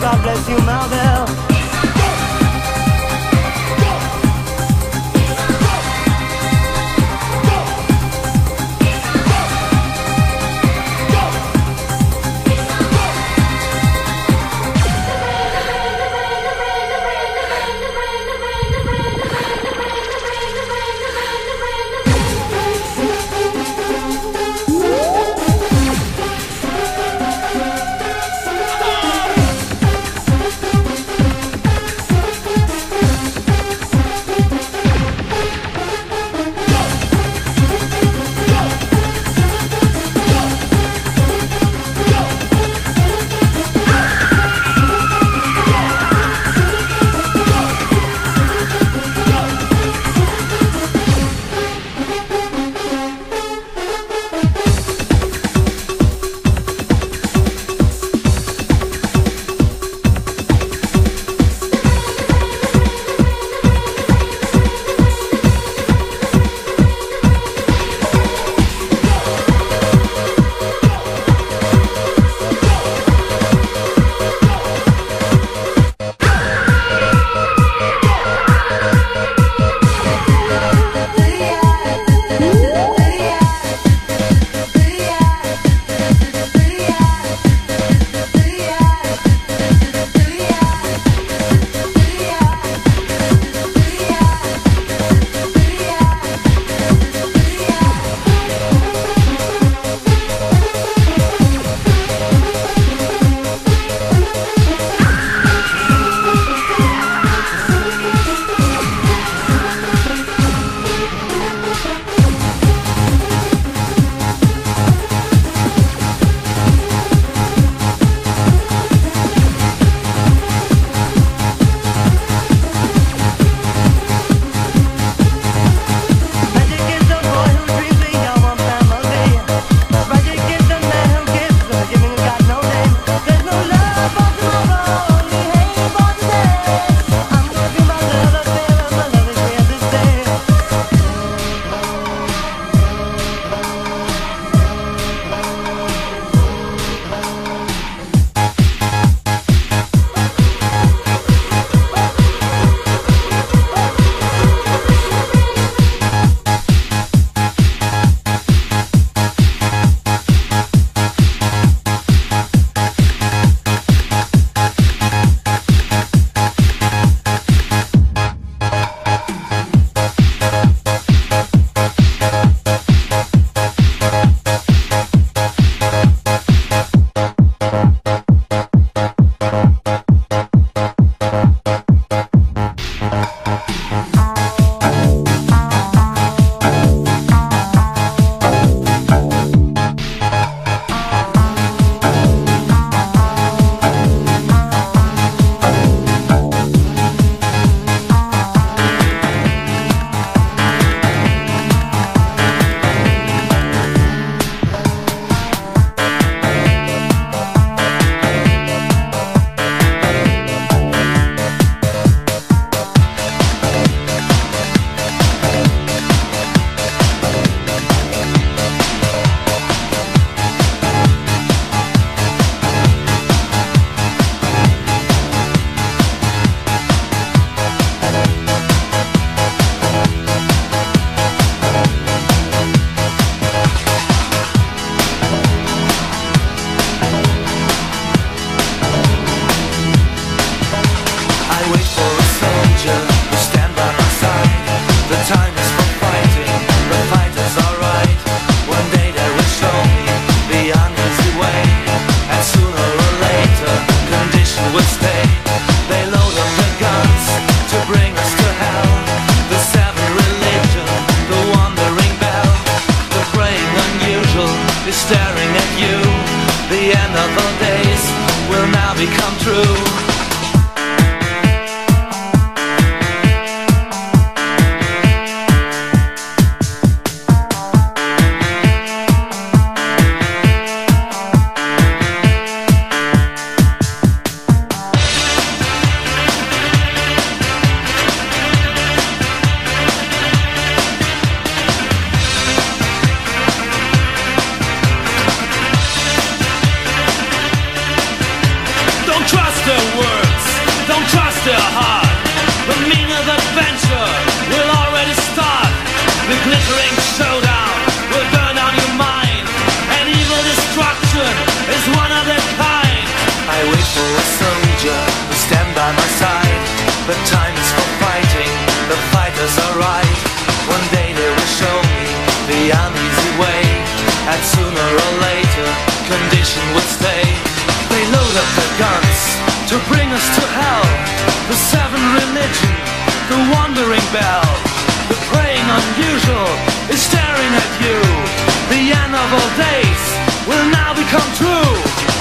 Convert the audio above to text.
God bless you, my sooner or later condition would stay. They load up their guns to bring us to hell. The seven religion, the wandering bell The praying unusual is staring at you. The end of all days will now become true.